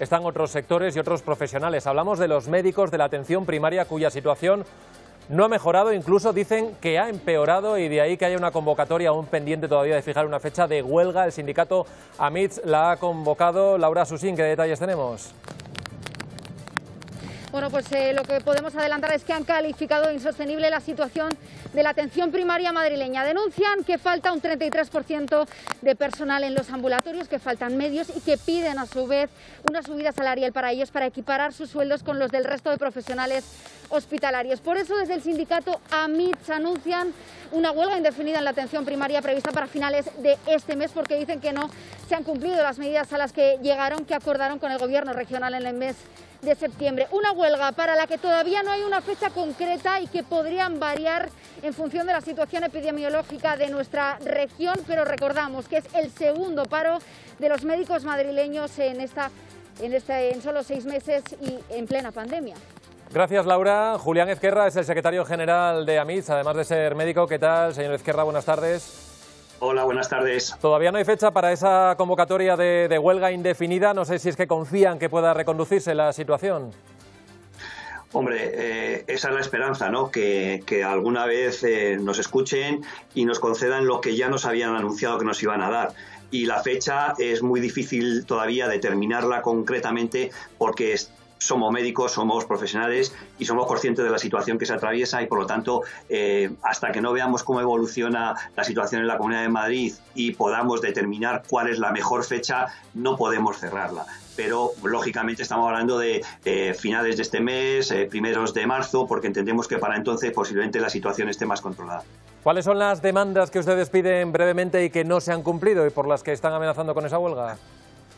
Están otros sectores y otros profesionales. Hablamos de los médicos de la atención primaria cuya situación no ha mejorado, incluso dicen que ha empeorado y de ahí que haya una convocatoria aún pendiente todavía de fijar una fecha de huelga. El sindicato AMITS la ha convocado. Laura Susín, ¿qué detalles tenemos? Bueno, pues eh, lo que podemos adelantar es que han calificado de insostenible la situación de la atención primaria madrileña. Denuncian que falta un 33% de personal en los ambulatorios, que faltan medios y que piden a su vez una subida salarial para ellos para equiparar sus sueldos con los del resto de profesionales hospitalarios. Por eso desde el sindicato AMITS anuncian una huelga indefinida en la atención primaria prevista para finales de este mes porque dicen que no se han cumplido las medidas a las que llegaron, que acordaron con el gobierno regional en el mes de septiembre. Una huelga para la que todavía no hay una fecha concreta y que podrían variar en función de la situación epidemiológica de nuestra región, pero recordamos que es el segundo paro de los médicos madrileños en, esta, en, este, solo seis meses y en plena pandemia. Gracias, Laura. Julián Ezquerra es el secretario general de AMITS, además de ser médico. ¿Qué tal, señor Ezquerra? Buenas tardes. Hola, buenas tardes. Todavía no hay fecha para esa convocatoria de, huelga indefinida. No sé si es que confían que pueda reconducirse la situación. Hombre, eh, esa es la esperanza, ¿no? Que, alguna vez eh, nos escuchen y nos concedan lo que ya nos habían anunciado que nos iban a dar. Y la fecha es muy difícil todavía determinarla concretamente porque somos médicos, somos profesionales y somos conscientes de la situación que se atraviesa y por lo tanto eh, hasta que no veamos cómo evoluciona la situación en la Comunidad de Madrid y podamos determinar cuál es la mejor fecha, no podemos cerrarla. Pero lógicamente estamos hablando de eh, finales de este mes, eh, primeros de marzo, porque entendemos que para entonces posiblemente la situación esté más controlada. ¿Cuáles son las demandas que ustedes piden brevemente y que no se han cumplido y por las que están amenazando con esa huelga?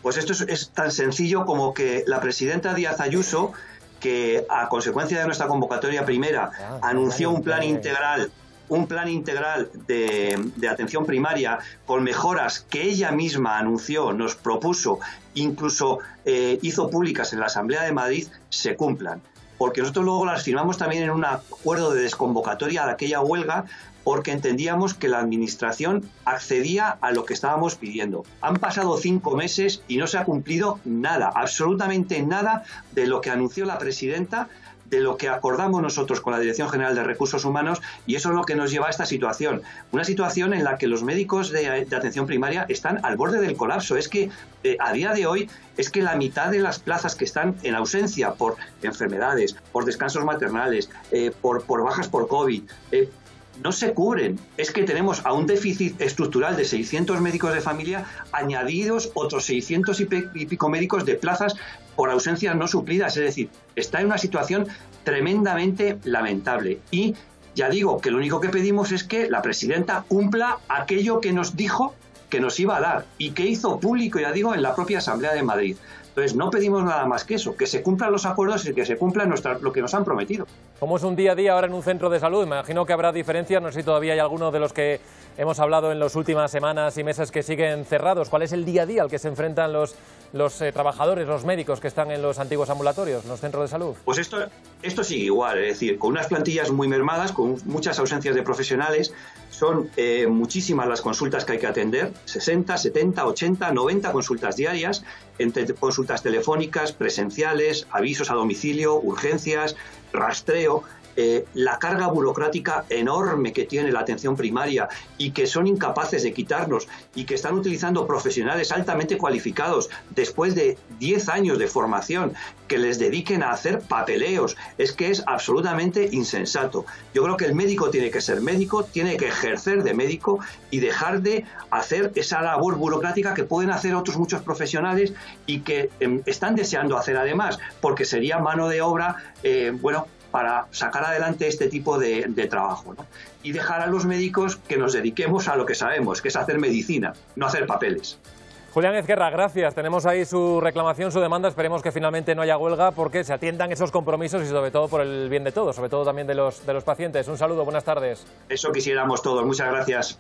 Pues esto es, tan sencillo como que la presidenta Díaz Ayuso, que a consecuencia de nuestra convocatoria primera ah, anunció un plan integral un plan integral de, atención primaria con mejoras que ella misma anunció, nos propuso, incluso eh, hizo públicas en la Asamblea de Madrid, se cumplan. Porque nosotros luego las firmamos también en un acuerdo de desconvocatoria de aquella huelga porque entendíamos que la Administración accedía a lo que estábamos pidiendo. Han pasado cinco meses y no se ha cumplido nada, absolutamente nada de lo que anunció la presidenta de lo que acordamos nosotros con la Dirección General de Recursos Humanos y eso es lo que nos lleva a esta situación. Una situación en la que los médicos de, atención primaria están al borde del colapso. Es que eh, a día de hoy es que la mitad de las plazas que están en ausencia por enfermedades, por descansos maternales, eh, por, por, bajas por COVID, eh, no se cubren. Es que tenemos a un déficit estructural de 600 médicos de familia añadidos otros 600 y pico médicos de plazas por ausencias no suplidas. Es decir, está en una situación tremendamente lamentable. Y ya digo que lo único que pedimos es que la presidenta cumpla aquello que nos dijo que nos iba a dar y que hizo público, ya digo, en la propia Asamblea de Madrid. Entonces, no pedimos nada más que eso, que se cumplan los acuerdos y que se cumpla lo que nos han prometido. ¿Cómo es un día a día ahora en un centro de salud? Me imagino que habrá diferencias, no sé si todavía hay alguno de los que hemos hablado en las últimas semanas y meses que siguen cerrados. ¿Cuál es el día a día al que se enfrentan los, los eh, trabajadores, los médicos que están en los antiguos ambulatorios, los centros de salud? Pues esto, esto sigue igual, es decir, con unas plantillas muy mermadas, con muchas ausencias de profesionales, son eh, muchísimas las consultas que hay que atender, 60, 70, 80, 90 consultas diarias, entre consultas telefónicas, presenciales, avisos a domicilio, urgencias, rastreo. Eh, la carga burocrática enorme que tiene la atención primaria y que son incapaces de quitarnos y que están utilizando profesionales altamente cualificados después de 10 años de formación que les dediquen a hacer papeleos. Es que es absolutamente insensato. Yo creo que el médico tiene que ser médico, tiene que ejercer de médico y dejar de hacer esa labor burocrática que pueden hacer otros muchos profesionales y que em, están deseando hacer además, porque sería mano de obra, eh, bueno, para sacar adelante este tipo de, trabajo y dejar a los médicos que nos dediquemos a lo que sabemos, que es hacer medicina, no hacer papeles. Julián Ezquerra, gracias. Tenemos ahí su reclamación, su demanda. Esperemos que finalmente no haya huelga porque se atiendan esos compromisos y sobre todo por el bien de todos, sobre todo también de los, de los pacientes. Un saludo, buenas tardes. Eso quisiéramos todos. Muchas gracias.